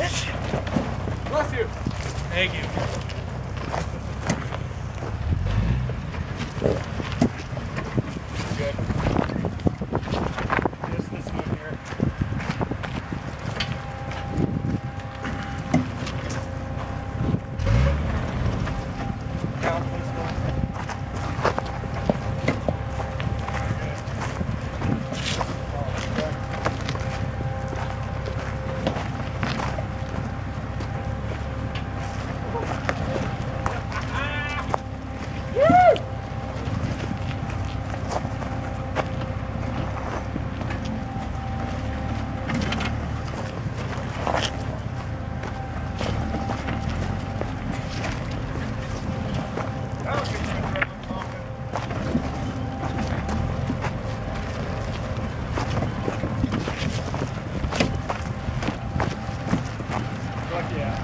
Bless you. Thank you. lucky, yeah.